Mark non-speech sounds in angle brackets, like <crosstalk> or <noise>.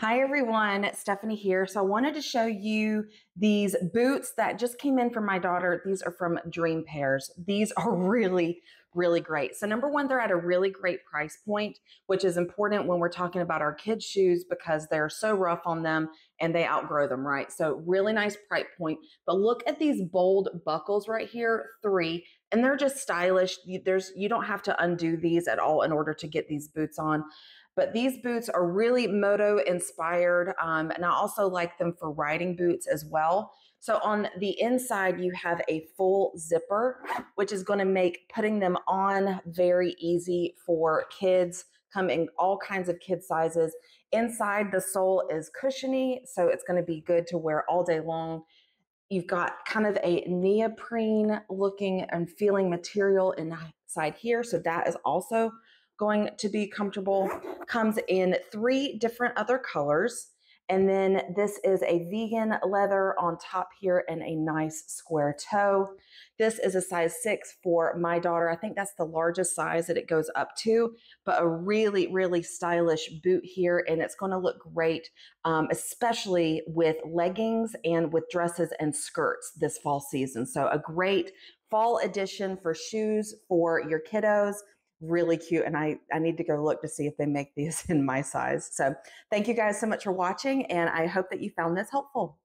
Hi everyone, Stephanie here. So I wanted to show you these boots that just came in from my daughter. These are from Dream Pairs. These are <laughs> really, really great. So number one, they're at a really great price point, which is important when we're talking about our kids' shoes because they're so rough on them and they outgrow them, right? So really nice price point. But look at these bold buckles right here, three, and they're just stylish. There's you don't have to undo these at all in order to get these boots on. But these boots are really moto inspired. Um, and I also like them for riding boots as well. So on the inside, you have a full zipper, which is going to make putting them on very easy for kids, come in all kinds of kid sizes. Inside, the sole is cushiony, so it's going to be good to wear all day long. You've got kind of a neoprene looking and feeling material inside here, so that is also going to be comfortable. Comes in three different other colors. And then this is a vegan leather on top here and a nice square toe. This is a size six for my daughter. I think that's the largest size that it goes up to, but a really, really stylish boot here. And it's going to look great, um, especially with leggings and with dresses and skirts this fall season. So a great fall edition for shoes for your kiddos really cute and I, I need to go look to see if they make these <laughs> in my size. So thank you guys so much for watching and I hope that you found this helpful.